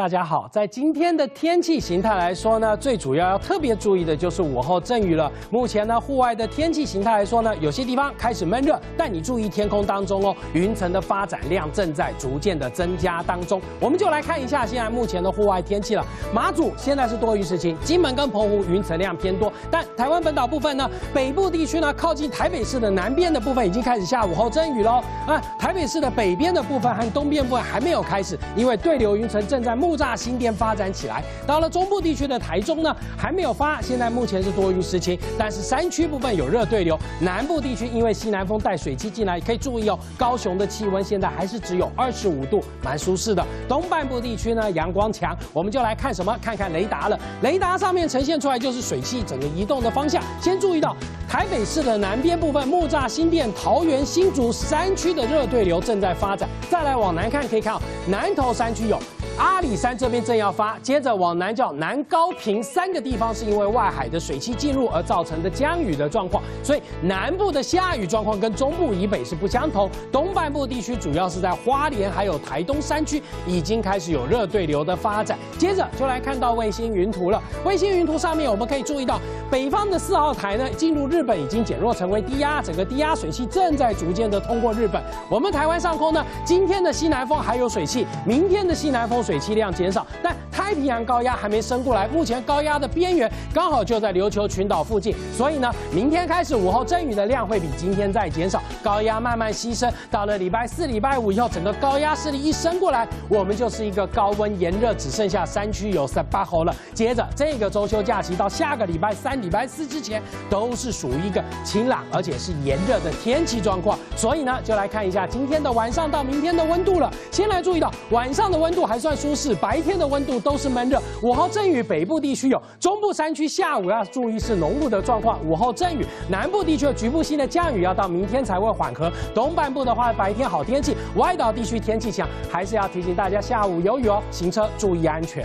大家好，在今天的天气形态来说呢，最主要要特别注意的就是午后阵雨了。目前呢，户外的天气形态来说呢，有些地方开始闷热，但你注意天空当中哦，云层的发展量正在逐渐的增加当中。我们就来看一下现在目前的户外天气了。马祖现在是多云时晴，金门跟澎湖云层量偏多，但台湾本岛部分呢，北部地区呢，靠近台北市的南边的部分已经开始下午后阵雨喽。啊，台北市的北边的部分和东边部分还没有开始，因为对流云层正在木栅新店发展起来。到了中部地区的台中呢，还没有发，现在目前是多云时晴，但是山区部分有热对流。南部地区因为西南风带水汽进来，可以注意哦，高雄的气温现在还是只有二十五度，蛮舒适的。东半部地区呢，阳光强，我们就来看什么？看看雷达了。雷达上面呈现出来就是水汽整个移动的方向。先注意到台北市的南边部分，木栅新店、桃园新竹山区的热对流正在发展。再来往南看，可以看到南投山区有。阿里山这边正要发，接着往南叫南高平三个地方，是因为外海的水汽进入而造成的降雨的状况，所以南部的下雨状况跟中部以北是不相同。东半部地区主要是在花莲还有台东山区已经开始有热对流的发展。接着就来看到卫星云图了，卫星云图上面我们可以注意到，北方的四号台呢进入日本已经减弱成为低压，整个低压水汽正在逐渐的通过日本。我们台湾上空呢，今天的西南风还有水汽，明天的西南风。水汽量减少，但太平洋高压还没升过来。目前高压的边缘刚好就在琉球群岛附近，所以呢，明天开始午后阵雨的量会比今天再减少，高压慢慢牺牲。到了礼拜四、礼拜五以后，整个高压势力一升过来，我们就是一个高温炎热，只剩下山区有十八号了。接着这个周休假期到下个礼拜三、礼拜四之前，都是属于一个晴朗而且是炎热的天气状况。所以呢，就来看一下今天的晚上到明天的温度了。先来注意到晚上的温度还算。舒适，白天的温度都是闷热。午后阵雨，北部地区有，中部山区下午要注意是浓雾的状况。午后阵雨，南部地区的局部性的降雨要到明天才会缓和。东半部的话，白天好天气，外岛地区天气强，还是要提醒大家下午有雨哦，行车注意安全。